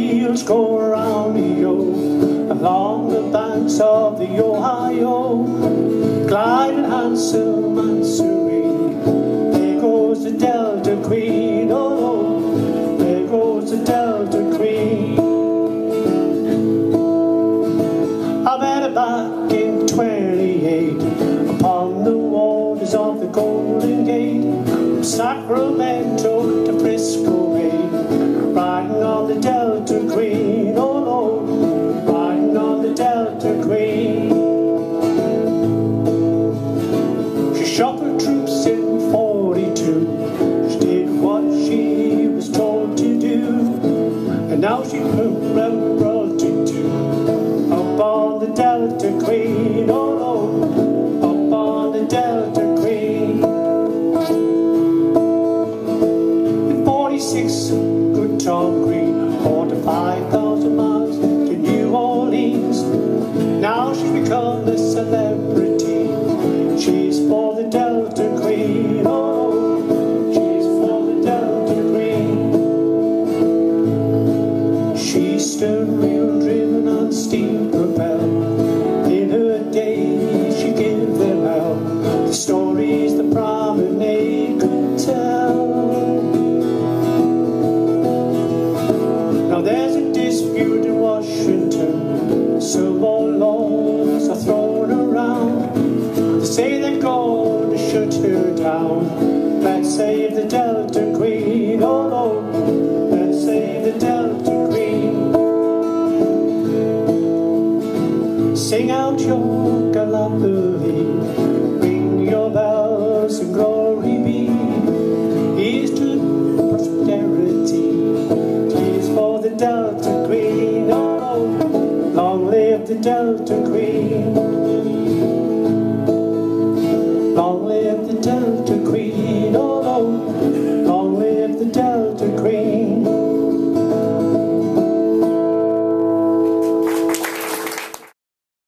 wheels go around yo along the banks of the Ohio, gliding handsome and serene. There goes the Delta Queen, oh, there goes the Delta Queen. I met her back in 28 upon the waters of the Golden Gate, from Sacramento to now she put royalty too. Up on the Delta Queen, oh no, up on the Delta Queen. In 46, good Tom Greene, bought a 5,000 miles to New Orleans. Now she's become a celebrity. Say going to shut her down. Let's save the Delta Queen, oh no. Let's save the Delta Queen. Sing out your calliope, ring your bells and glory be. Here's to prosperity, here's for the Delta Queen. Oh, long live the Delta Queen. Thank you.